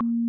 you